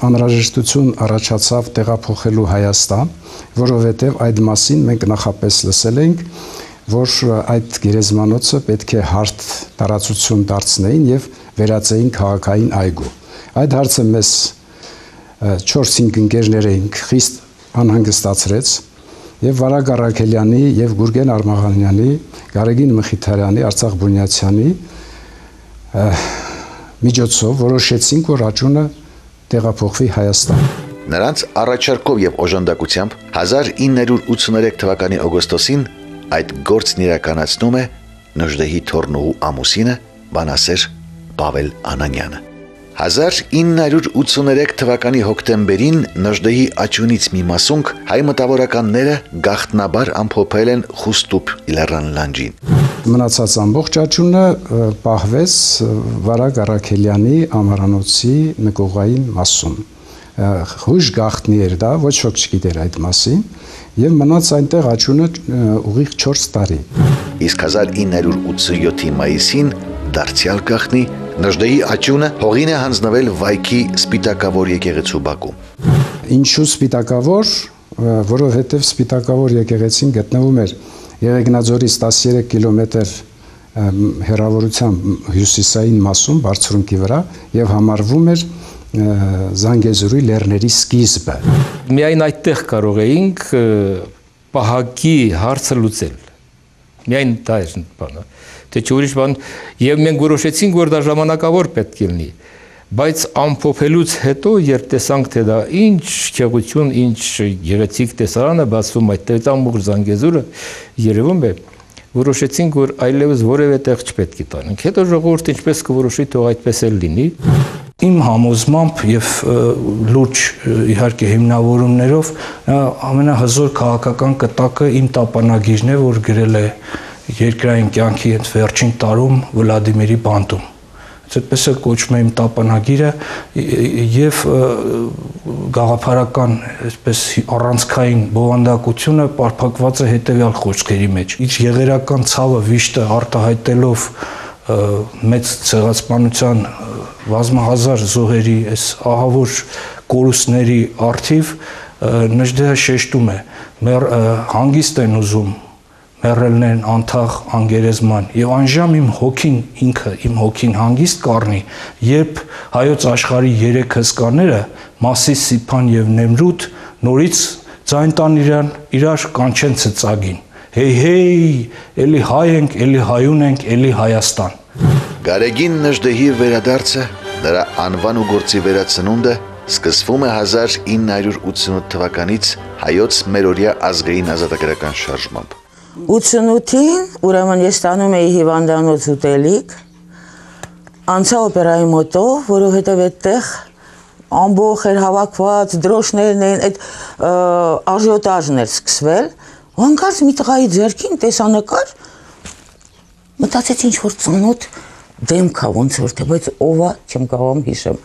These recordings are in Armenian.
անհրաժեշտություն առաջացավ տեղափոխելու Հայաստան, որովհետև այդ մասին մենք նախապես լսել ենք, որ այդ գերեզմանոցը պետք է հարթ տարածություն դարձնեին եւ վերածեին քաղաքային այգու։ Այդ հարցը մեզ 4-5 ընկերներ էինք խիստ անհանգստացրեց եւ Վարագ Արաքելյանի եւ Գուրգեն Արմաղանյանի, Գարեգին Մխիթարյանի, Արցախ Բունյացյանի միջոցով որոշեցինք, որ Աջունը տեղափոխվի Հայաստան։ Նրանց առաջարկով եւ օժանդակությամբ 1983 թվականի օգոստոսին այդ գործն իրականացնում է Նժդեհի Թորնուհու ամուսինը Բանասեր Պավել Անանյանը։ 1983 թվականի հոկտեմբերին Նժդեհի աճունից մի մասունք հայ մտավորականները գախտնաբար ամփոփել են Խուստուփ Իլարան լանջին։ Մնացած ամբողջ աճունը պահվեց Վարագ Արաքելյանի ամարանոցի նկողային մասում։ Հույժ գախտնի էր դա, ոչ ոք չգիտեր այդ մասին, եւ մնաց այնտեղ աճունը ուղիղ 4 տարի։ Իսկ 1987-ի մայիսին դարձյալ գախնի Նժդեի աճունը հողին է հանձնվել Վայքի Սպիտակավոր եկեղեցու Բաքում։ Ինչու Սպիտակավոր, որովհետև Սպիտակավոր եկեղեցին գտնվում էր Եղեգնաձորից 13 կիլոմետր հեռավորության հյուսիսային մասում բարձրունքի վրա եւ համարվում էր Զանգեզուրի լեռների սկիզբը։ Միայն այդտեղ կարող էինք պահակի հարցը լուծել։ Միայն դա էր բանը թե չէ ուրիշ բան եւ մենք որոշեցինք որ դա ժամանակավոր պետք է լինի բայց ամփոփելուց հետո երբ տեսանք թե դա ինչ քեղություն ինչ գեղեցիկ տեսարան է բացվում այդտեղից ամբողջ Զանգեզուրը երևում է որոշեցինք որ այլևս որևէ տեղ չպետք է տանենք հետո ժողովուրդը ինչպես կորոշի թող այդպես էլ լինի իմ համոզմամբ եւ լուրջ իհարկե հիմնավորումներով ամենահզոր քաղաքական կտակը իմ տապանագիրն է որ գրել է երկրային կյանքի հենց վերջին տարում Վլադիմիրի բանտում այդպես է կոչվում է իմ տապանագիրը եւ գաղափարական այսպես առանցքային բովանդակությունը պարփակված է հետեւյալ խոսքերի մեջ իր եղերական ցավը վիշտը արտահայտելով մեծ ցեղասպանության բազմահազար զոհերի այս ահավոր կորուստների արթիվ նժդեհը շեշտում է. Մեր հանգիստ են ուզում մեռելն են անթաղ անգերեզման եւ անժամ իմ հոգին ինքը իմ հոգին հանգիստ կառնի երբ հայոց աշխարհի երեք հսկաները Մասիս Սիփան եւ Նեմրութ նորից ձայն տան իրան իրար կանչեն ծծագին հեյ հեյ էլի հայ ենք էլի հայուն ենք էլի Հայաստան Գարեգին Նժդեհի վերադարձը նրա անվան ու գործի վերացնունդը սկսվում է 1988 թվականից հայոց մերօրյա ազգային ազատագրական շարժմամբ 88-ին ուրեմն ես ստանում էի հիվանդանոց ուտելիք, անցա օպերայի մոտով, որովհետև այդտեղ ամբողջ էր հավաքված, դրոշներն էին, այդ արժոտաժն էր սկսվել, ու հանկարծ մի տղայի ձեռքին տեսանկար մտածեց ինչ որ ծանոթ դեմք է ոնց որ թե բայց ով է չեմ կարողam հիշեմ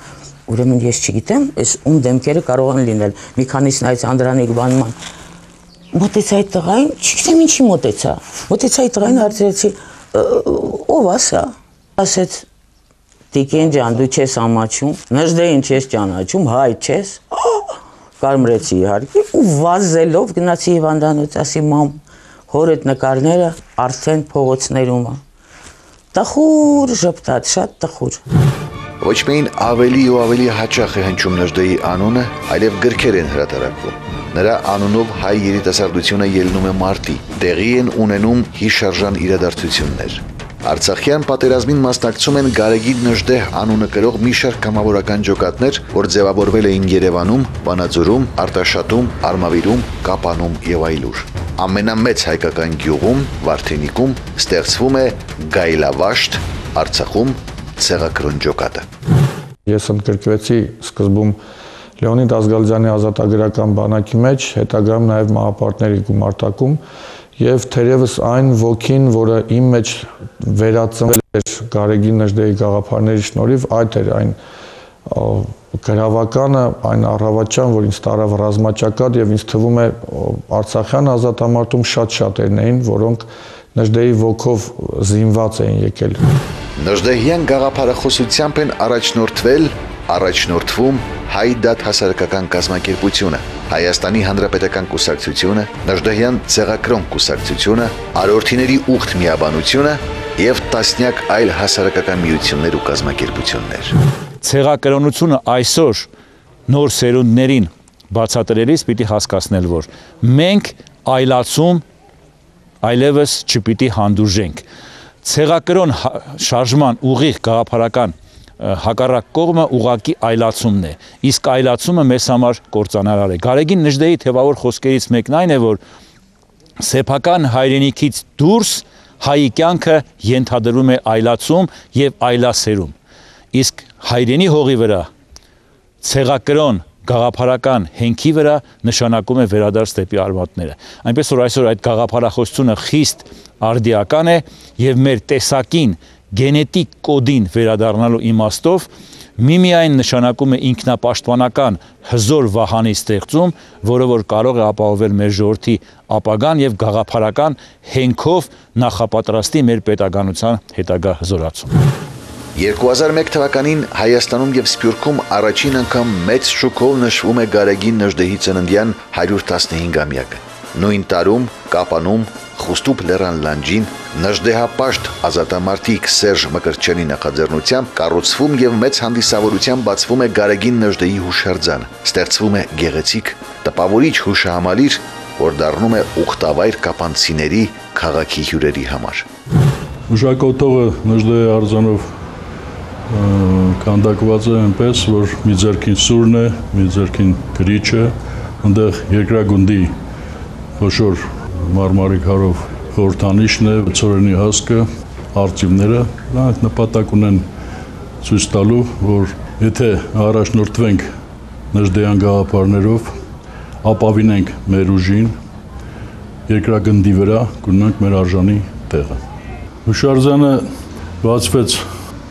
ուրեմն ես չգիտեմ այս ում դեմքերը կարող են լինել մի քանիսն այս Անդրանիկ բանման մոտեցա այդ տղային, չգիտեմ ինչի մոտեցա։ Մոտեցա այդ տղային հարցրեցի, ով է սա։ Ասեց Տիկեն ջան, դու չես ամաչում, նժդեին չես ճանաչում, հայ չես։ Կարմրեցի իհարկե ու վազելով գնացի հիվանդանոց, ասի մամ, հորդ նկարները արդեն փողոցներում է։ Տխուր ժպտաց, շատ տխուր։ Ոչ միայն ավելի ու ավելի հաճախ է հնչում Նժդեի անունը, այլև գրքեր են հրատարակվում։ Նրա անունով հայ երիտասարդությունը ելնում է մարտի, տեղի են ունենում հիշարժան իրադարձություններ։ Արցախյան պատերազմին մասնակցում են Գարեգին Նժդեհ անունը կրող մի շարք կամավորական ջոկատներ, որ ձևավորվել էին Երևանում, Վանաձորում, Արտաշատում, Արմավիրում, Կապանում եւ այլուր։ Ամենամեծ հայկական գյուղում, Վարդենիկում ստեղծվում է Գայլավաշտ, Արցախում ցեղակրոն ջոկատը։ Ես ընդգրկվեցի սկզբում Լեոնիդ Ազգալյանի ազատագրական բանակի մեջ, հետագայում նաև մահապարտների գումարտակում եւ թերևս այն ոգին, որը իմ մեջ վերածնվել էր Գարեգին Նժդեի գաղափարների շնորհիվ, այդ էր այն գրավականը, այն առավաճան, որ ինձ տարավ ռազմաճակատ եւ ինձ թվում է Արցախյան ազատամարտում շատ շատերն էին, որոնք Նժդեի ոգով զինված էին եկել։ Նժդեհյան գաղափարախոսությամբ են առաջնորդվել առաջնորդվում հայ դատ հասարակական կազմակերպությունը, Հայաստանի Հանրապետական կուսակցությունը, Նժդեհյան ցեղակրոն կուսակցությունը, Արորթիների ուխտ միաբանությունը եւ տասնյակ այլ հասարակական միություններ ու կազմակերպություններ։ Ցեղակրոնությունը այսօր նոր սերունդներին բացատրելիս պիտի հասկացնել, որ մենք այլացում այլևս չպիտի հանդուրժենք։ Ցեղակրոն շարժման ուղիղ գաղափարական հակառակ կողմը ուղակի այլացումն է։ Իսկ այլացումը մեզ համար կործանարար է։ Գարեգին Նժդեի թևավոր խոսքերից մեկն այն է, որ սեփական հայրենիքից դուրս հայի կյանքը ենթադրում է այլացում եւ այլասերում։ Իսկ հայրենի հողի վրա ցեղակրոն գաղափարական հենքի վրա նշանակում է վերադարձ դեպի արմատները։ Այնպես որ այսօր այդ գաղափարախոսությունը խիստ արդիական է եւ մեր տեսակին գենետիկ կոդին վերադառնալու իմաստով միմիայն նշանակում է ինքնապաշտպանական հզոր վահանի ստեղծում, որը որ կարող է ապահովել մեր ժողովրդի ապագան եւ գաղափարական հենքով նախապատրաստի մեր պետականության հետագա հզորացում։ 2001 թվականին Հայաստանում եւ Սփյուռքում առաջին անգամ մեծ շուկով նշվում է Գարեգին Նժդեհի ծննդյան 115-ամյակը։ Նույն տարում Կապանում Խուստուփ լեռան լանջին Նժդեհապաշտ ազատամարտիկ Սերժ Մկրտչյանի նախաձեռնությամբ կառուցվում եւ մեծ հանդիսավորությամբ բացվում է Գարեգին Նժդեհի հուշարձանը։ Ստեղծվում է գեղեցիկ տպավորիչ հուշահամալիր, որ դառնում է ուխտավայր կապանցիների քաղաքի հյուրերի համար։ Մշակօթողը Նժդեհի արձանով կանդակված է այնպես, որ մի ձերքին սուրն է, մի ձերքին գրիչը, այնտեղ երկրագունդի խոշոր մարմարի քարով խորհրդանիշն է, ծորենի հասկը, արծիվները, նրանք նպատակ ունեն ցույց տալու, որ եթե առաջնորդվենք նժդեյան գաղափարներով, ապավինենք մեր ուժին, երկրագնդի վրա կունենանք մեր արժանի տեղը։ Հուշարձանը բացվեց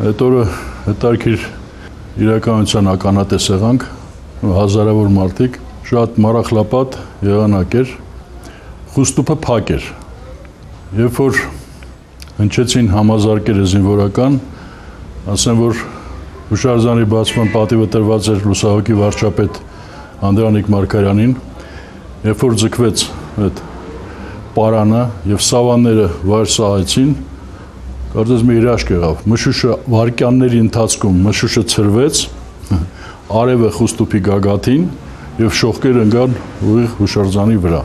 այդ օրը հետարքիր իրականության ականատես եղանք հազարավոր մարդիկ շատ մարախլապատ եղանակ էր խուստուփը փակ էր երբ որ հնչեցին համազարկերը զինվորական ասեմ որ հուշարձանի բացման պատիվը տրված էր լուսահոգի վարչապետ Անդրանիկ Մարկարյանին երբ որ ձգվեց այդ պարանը եւ սավանները վայր սահեցին կարծես մի հրաշք եղավ։ Մշուշը վարկյանների ընթացքում մշուշը ծրվեց, արևը խուստուփի գագաթին եւ շողքեր ընկան ուղիղ հուշարձանի վրա։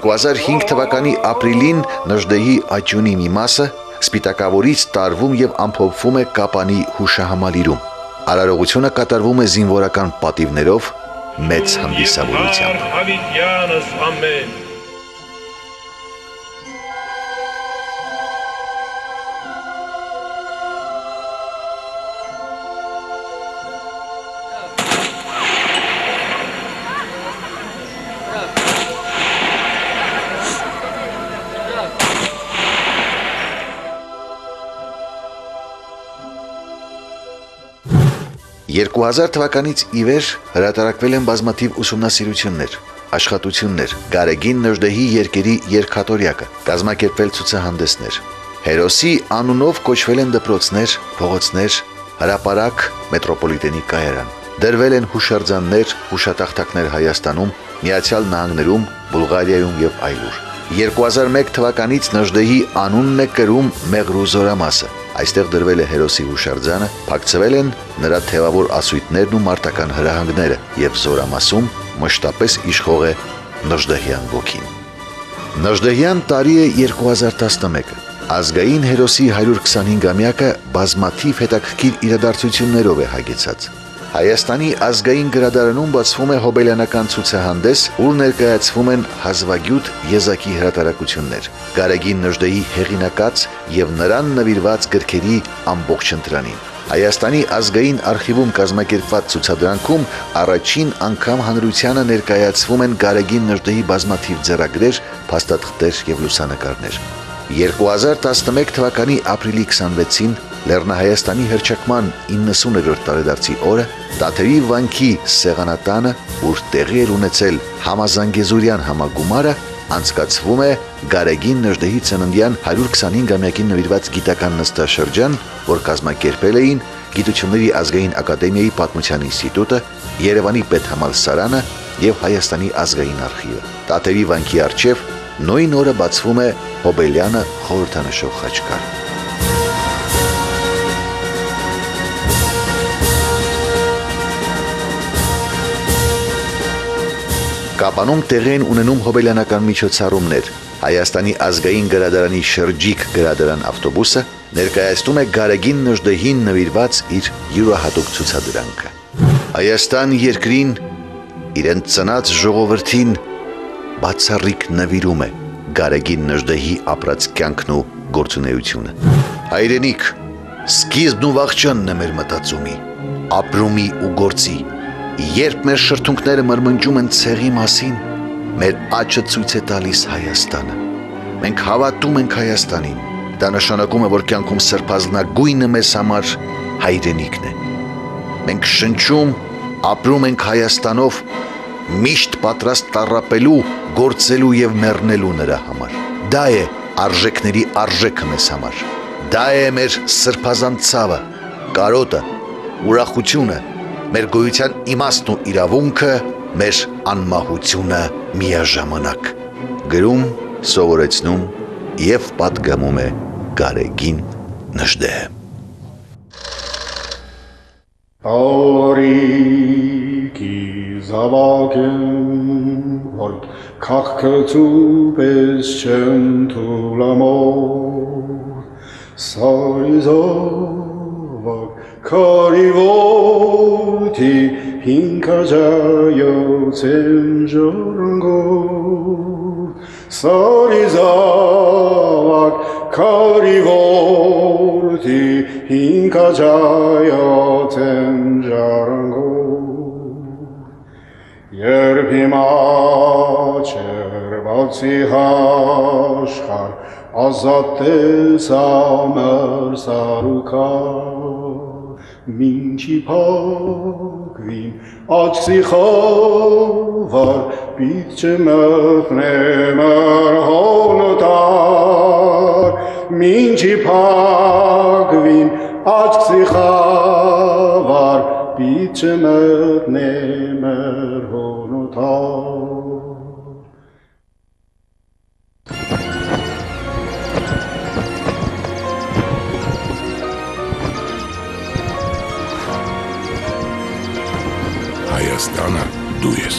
2005 թվականի ապրիլին Նժդեհի աճյունի մի մասը սպիտակավորից տարվում եւ ամփոփվում է Կապանի հուշահամալիրում։ Արարողությունը կատարվում է զինվորական պատիվներով մեծ հանդիսավորությամբ։ 2000 թվականից ի վեր հրատարակվել են բազմաթիվ ուսումնասիրություններ, աշխատություններ, Գարեգին Նժդեհի երկերի երկաթորյակը, կազմակերպվել ցուցահանդեսներ։ Հերոսի անունով կոչվել են դպրոցներ, փողոցներ, հրապարակ, մետրոպոլիտենի կայարան։ Դրվել են հուշարձաններ, հուշատախտակներ Հայաստանում, Միացյալ Նահանգներում, Բուլղարիայում եւ այլուր։ 2001 թվականից Նժդեհի անունն է կրում Մեղրու զորամասը։ Այստեղ դրվել է հերոսի հուշարձանը, փակցվել են նրա թևավոր ասույթներն ու մարտական հրահանգները եւ զորամասում մշտապես իշխող է Նժդեհյան ոգին։ Նժդեհյան տարի է 2011-ը։ Ազգային հերոսի 125-ամյակը բազմաթիվ հետաքրքիր իրադարձություններով է հագեցած։ Հայաստանի ազգային գրադարանում բացվում է հոբելյանական ցուցահանդես, ուր ներկայացվում են հազվագյուտ եզակի հրատարակություններ։ Գարեգին Նժդեի հեղինակած եւ նրան նվիրված գրքերի ամբողջ ընտրանին։ Հայաստանի ազգային արխիվում կազմակերպված ցուցադրանքում առաջին անգամ հանրությանը ներկայացվում են Գարեգին Նժդեի բազմաթիվ ձեռագրեր, փաստաթղթեր եւ լուսանկարներ։ 2011 թվականի ապրիլի 26-ին Լեռնահայաստանի հրճակման 90-րդ տարեդարձի օրը Տաթևի վանքի սեղանատանը, ուր տեղի էր ունեցել Համազանգեզուրյան համագումարը, անցկացվում է Գարեգին Նժդեհի ծննդյան 125-ամյակին նվիրված գիտական նստաշրջան, որ կազմակերպել էին Գիտությունների ազգային ակադեմիայի պատմության ինստիտուտը, Երևանի պետհամալսարանը եւ Հայաստանի ազգային արխիվը։ Տաթևի վանքի արչեւ նույն օրը բացվում է Հոբելյանը խորհրդանշող խաչքար։ Կապանում տեղի են ունենում հոբելյանական միջոցառումներ։ Հայաստանի ազգային գրադարանի շրջիկ գրադարան ավտոբուսը ներկայացնում է Գարեգին Նժդեհին նվիրված իր յուրահատուկ ցուցադրանքը։ Հայաստան երկրին իրեն ծնած ժողովրդին բացառիկ նվիրում է Գարեգին Նժդեհի ապրած կյանքն ու գործունեությունը։ Հայրենիք, սկիզբն ու վաղճանն է մեր մտածումի, ապրումի ու գործի Երբ մեր շրթունքները մրմնջում են ցեղի մասին, մեր աչը ցույց է տալիս Հայաստանը։ Մենք հավատում ենք Հայաստանին։ Դա նշանակում է, որ կյանքում սրբազնագույնը մեզ համար հայրենիքն է։ Մենք շնչում, ապրում ենք Հայաստանով, միշտ պատրաստ տարապելու, գործելու եւ մեռնելու նրա համար։ Դա է արժեքների արժեքը մեզ համար։ Դա է մեր սրբազան ցավը, կարոտը, ուրախությունը, մեր գոյության իմաստն ու իրավունքը, մեր անմահությունը միաժամանակ։ Գրում, սովորեցնում եւ պատգամում է Գարեգին Նժդեհը։ Արիկի զավակեմ, որ քաղքցու պես 거리 오디 흰 가자여 샘조랑고 서리자왁 거리 오디 흰 가자여 샘조랑고 예르비마 제르바치하시할 아자테 사마르사루카 մինչի փակվին աչքի խավար, պիտ չմխնեմ հոնոտար, մինչի փակվին աչքի խավար, պիտ չմխնեմ հոնոտար, Հայաստանը դու ես։